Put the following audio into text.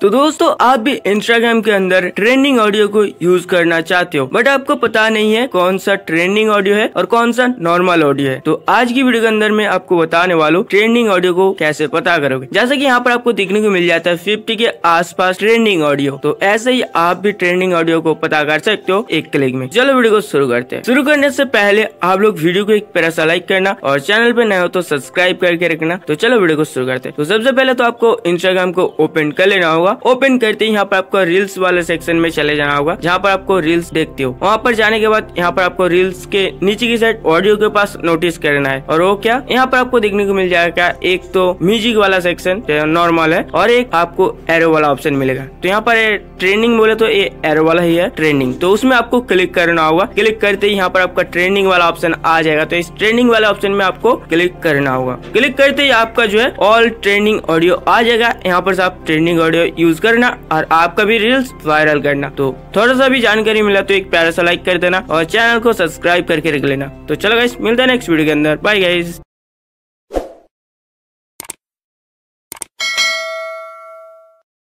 तो दोस्तों, आप भी इंस्टाग्राम के अंदर ट्रेंडिंग ऑडियो को यूज़ करना चाहते हो। बट आपको पता नहीं है कौन सा ट्रेंडिंग ऑडियो है और कौन सा नॉर्मल ऑडियो है। तो आज की वीडियो के अंदर मैं आपको बताने वाला ट्रेंडिंग ऑडियो को कैसे पता करोगे। जैसे कि यहाँ पर आपको देखने को मिल जाता है फिफ्टी के आसपास ट्रेंडिंग ऑडियो तो ऐसे ही आप भी ट्रेंडिंग ऑडियो को पता कर सकते हो एक क्लिक में। चलो वीडियो को शुरू करते हैं। शुरू करने से पहले आप लोग वीडियो को एक पैरा सा लाइक करना और चैनल पे नए हो तो सब्सक्राइब करके रखना। तो चलो वीडियो को शुरू करते हैं। तो सबसे पहले तो आपको इंस्टाग्राम को ओपन कर लेना होगा। होगा। ओपन करते ही यहाँ पर आपको रील्स वाले सेक्शन में चले जाना होगा, जहाँ पर आपको रील्स देखते हो। वहाँ पर जाने के बाद यहाँ पर आपको रील्स के नीचे की साइड ऑडियो के पास नोटिस करना है। और वो क्या? यहाँ पर आपको देखने को मिल जाएगा एक तो म्यूज़िक वाला सेक्शन नॉर्मल है और एक आपको एरो वाला ऑप्शन मिलेगा। तो यहाँ पर ट्रेनिंग बोले तो ये एरो वाला ही है ट्रेंडिंग तो उसमें आपको क्लिक करना होगा। क्लिक करते ही यहाँ पर आपका ट्रेंडिंग वाला ऑप्शन आ जाएगा। तो इस ट्रेंडिंग वाले ऑप्शन में आपको क्लिक करना होगा। क्लिक करते ही आपका जो है ऑल ट्रेनिंग ऑडियो आ जाएगा। यहाँ पर आप ट्रेनिंग ऑडियो यूज़ करना और आपका भी रील्स वायरल करना। तो थोड़ा सा भी जानकारी मिला तो एक प्यारा सा लाइक कर देना और चैनल को सब्सक्राइब करके रख लेना। तो चलो गाइस मिलते हैं नेक्स्ट वीडियो के अंदर। Bye guys